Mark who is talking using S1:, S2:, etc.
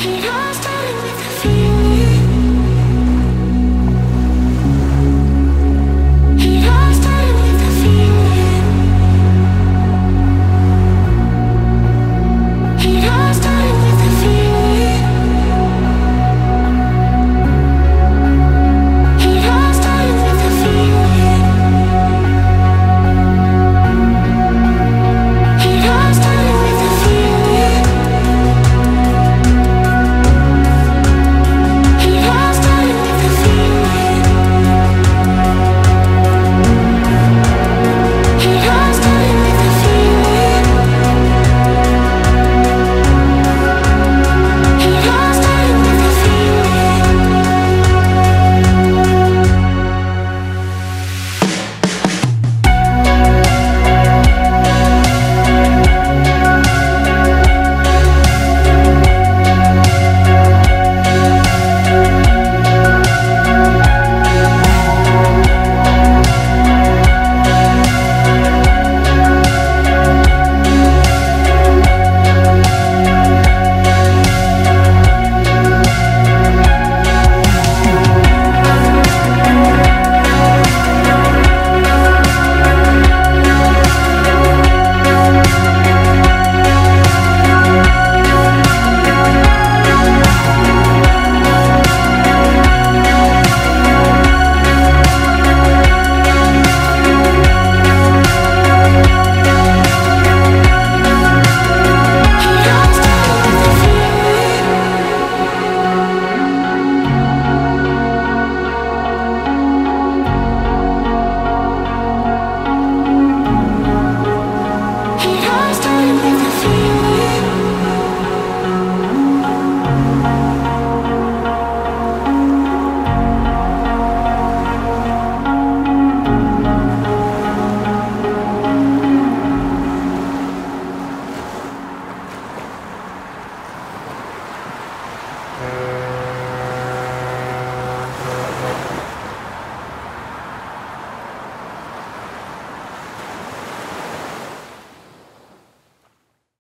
S1: He lost.